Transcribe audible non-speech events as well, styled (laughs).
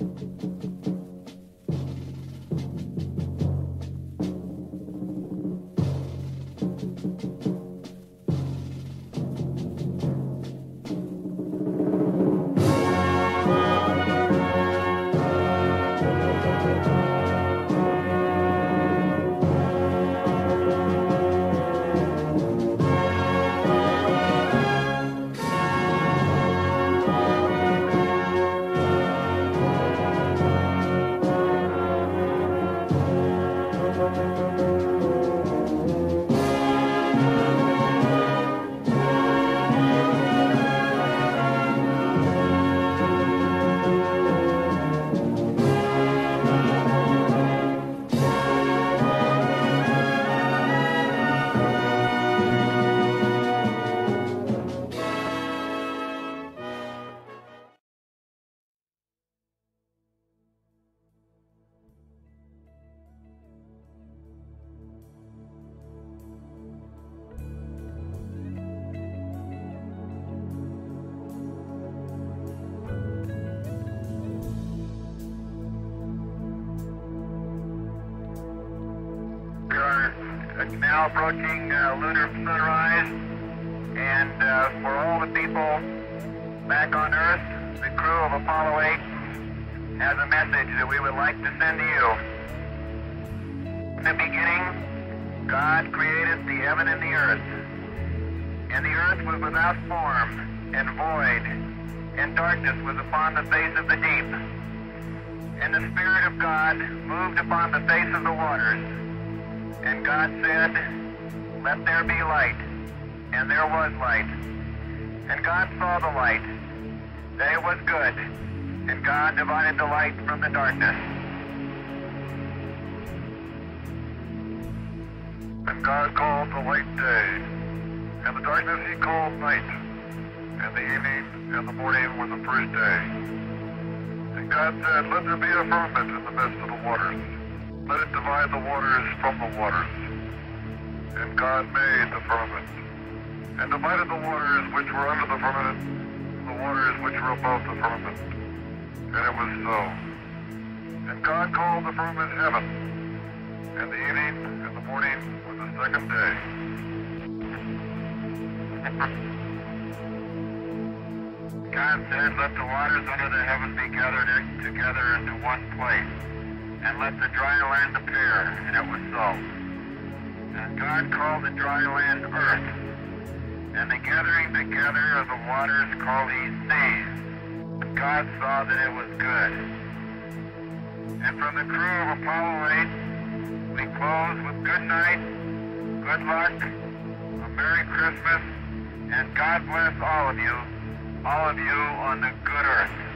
Are uh, now approaching uh, lunar sunrise, and uh, for all the people back on Earth, the crew of Apollo 8 has a message that we would like to send to you. In the beginning, God created the heaven and the earth, and the earth was without form and void, and darkness was upon the face of the deep. And the Spirit of God moved upon the face of the waters. And God said, Let there be light. And there was light. And God saw the light, that it was good. And God divided the light from the darkness. And God called the light day, and the darkness he called night, and the evening and the morning were the first day. And God said, Let there be a firmament in the midst of the waters. Let it divide the waters from the waters. And God made the firmament, and divided the waters which were under the firmament, the waters which were above the firmament. And it was so. And God called the firmament heaven, and the evening and the morning was the second day. (laughs) God said, Let the waters under the heaven be gathered together into one place, and let the dry land appear. And it was so. And God called the dry land earth, and the gathering together of the waters called he seas. God saw that it was good. And from the crew of Apollo 8, we close with good night, good luck, a Merry Christmas, and God bless all of you, all of you on the good earth.